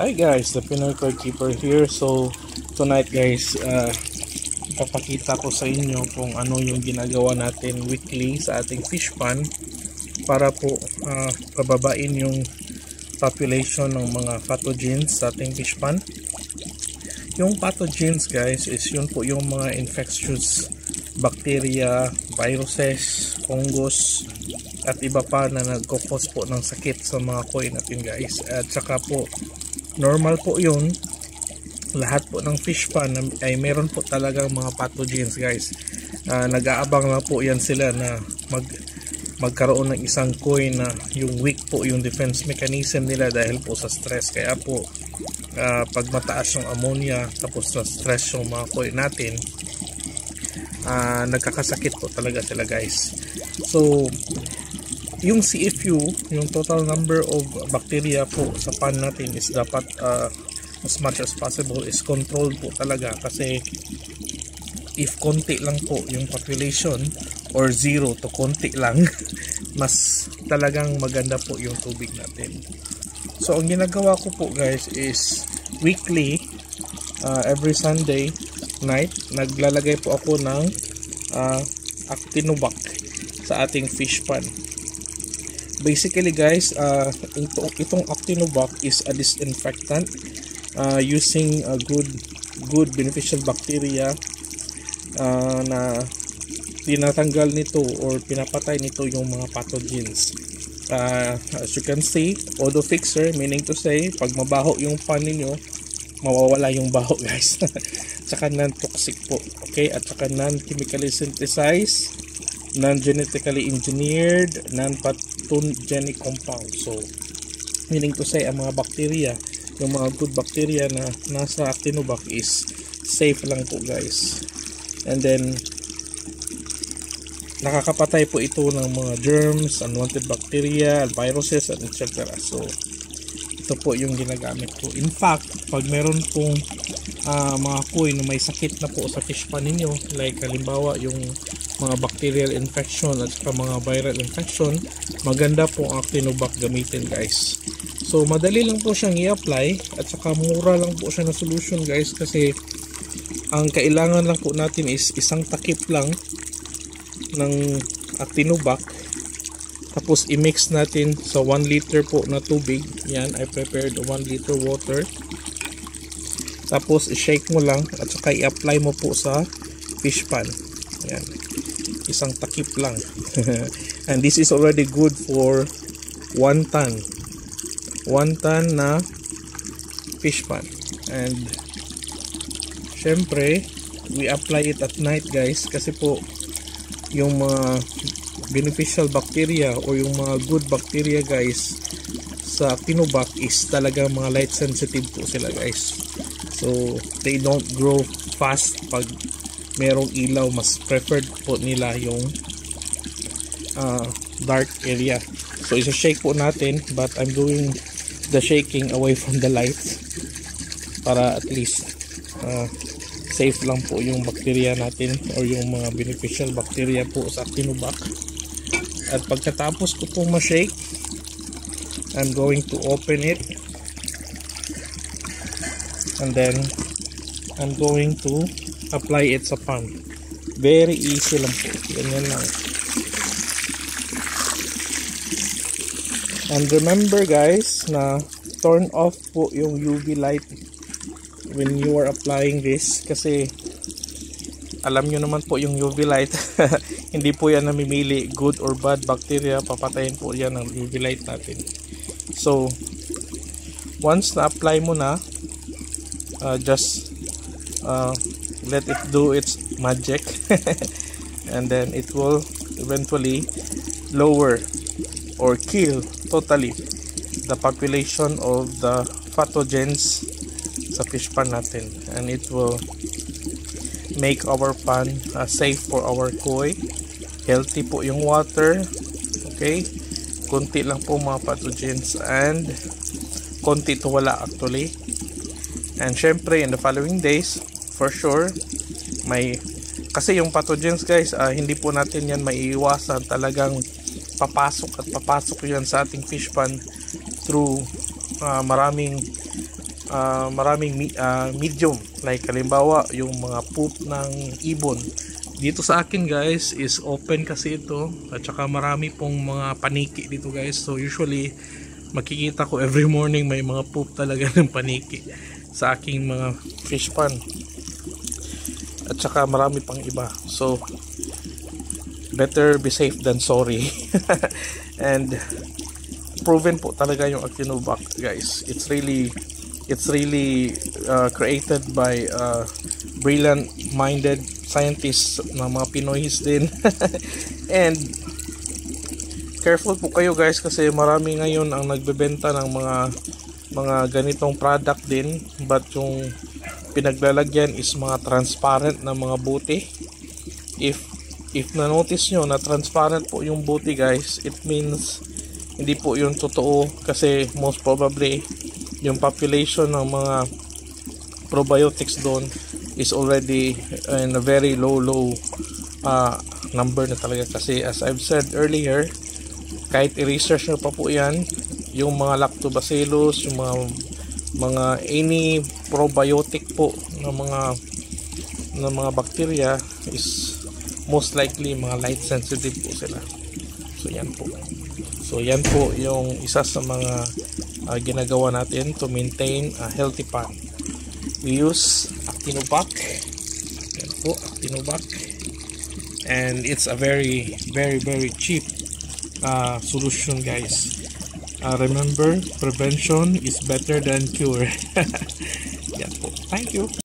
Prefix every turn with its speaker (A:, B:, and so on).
A: Hi guys, the Pinoy Koi Keeper here. So tonight guys, uh, ipapakita ko sa inyo kung ano yung ginagawa natin weekly sa ating fish pan para po uh, pababain yung population ng mga pathogens sa ating fish pan. Yung pathogens guys is yun po yung mga infectious bacteria, viruses, fungus, at iba pa na nagkukos po ng sakit sa mga koi natin guys. At saka po normal po yun. Lahat po ng fish pan ay meron po talagang mga pathogens guys. Uh, nag-aabang lang po yan sila na mag magkaroon ng isang coin na yung weak po yung defense mechanism nila dahil po sa stress. Kaya po uh, pag mataas yung ammonia tapos sa stress yung mga coin natin uh, nagkakasakit po talaga sila guys. So yung CFU, yung total number of bacteria po sa pan natin is dapat uh, as much as possible is controlled po talaga kasi if konti lang po yung population or zero to konti lang mas talagang maganda po yung tubig natin. So ang ginagawa ko po guys is weekly uh, every Sunday night naglalagay po ako ng uh, actinobac sa ating fish pan basically guys uh, ito, itong Actinovac is a disinfectant uh, using a good good beneficial bacteria uh, na tinatanggal nito or pinapatay nito yung mga pathogens. Uh, as you can see auto fixer meaning to say pag mabaho yung pan ninyo mawawala yung baho guys. Tsaka non-toxic po okay? At saka non-chemically synthesized non-genetically engineered, non-pathogenic compound. So, meaning to say, ang mga bacteria, yung mga good bacteria na nasa Actinovac is safe lang po guys. And then, nakakapatay po ito ng mga germs, unwanted bacteria, viruses, and etc. So, ito po yung ginagamit ko. In fact, pag meron pong uh, mga kuy na may sakit na po sa fish pan ninyo, like halimbawa yung mga bacterial infection at saka mga viral infection maganda po ang Actinovac gamitin guys so madali lang po siyang i-apply at saka mura lang po siya na solution guys kasi ang kailangan lang po natin is isang takip lang ng Actinovac tapos i-mix natin sa 1 liter po na tubig. Yan I prepared 1 liter water. Tapos i-shake mo lang at saka i-apply mo po sa fish pan. Yan. Isang takip lang. And this is already good for 1 ton 1 ton na fish pan. And syempre we apply it at night guys. Kasi po yung mga beneficial bacteria o yung mga good bacteria guys sa Tinovac is talaga mga light sensitive po sila guys. So they don't grow fast pag merong ilaw. Mas preferred po nila yung uh, dark area. So isa-shake po natin but I'm doing the shaking away from the light para at least uh, safe lang po yung bacteria natin or yung mga beneficial bacteria po sa Tinovac at pagkatapos ko pong ma-shake I'm going to open it. And then I'm going to apply it sa pan. Very easy lang po. Ganyan lang. And remember guys na turn off po yung UV light when you are applying this kasi alam nyo naman po yung UV light hindi po yan namimili. Good or bad bacteria papatayin po yan ng UV light natin. So once na apply mo na uh, just uh, let it do its magic. And then it will eventually lower or kill totally the population of the pathogens sa fish pan natin. And it will make our pan uh, safe for our koi. Healthy po yung water. Okay? Konti lang po mga pathogens and konti to wala actually. And syempre in the following days for sure may kasi yung pathogens guys uh, hindi po natin yan maiiwasan. Talagang papasok at papasok yan sa ating fish pan through uh, maraming ah, maraming mi- ah, medium. Like halimbawa yung mga poop ng ibon. Dito sa akin guys is open kasi ito. At saka marami pong mga paniki dito guys. So usually makikita ko every morning may mga poop talaga ng paniki sa aking mga fish pan. At saka marami pang iba. So better be safe than sorry. And proven po talaga yung Actinobak guys. It's really it's really uh, created by uh, brilliant minded scientists na mga Pinoy's din. And careful po kayo guys kasi marami ngayon ang nagbebenta ng mga mga ganitong product din. But yung pinaglalagyan is mga transparent na mga buti. If if na notice nyo na transparent po yung buti guys it means hindi po yung totoo kasi most probably yung population ng mga probiotics doon is already in a very low low uh, number na talaga. Kasi as I've said earlier kahit i-research nyo pa po yan yung mga lactobacillus yung mga mga any probiotic po ng mga ng mga bacteria is most likely mga light sensitive po sila. So yan po. So yan po yung isa sa mga uh, ginagawa natin to maintain a healthy pan. We use Actinovac yan po Actinovac and it's a very very very cheap uh, solution guys. Uh, remember prevention is better than cure. Yan po. Thank you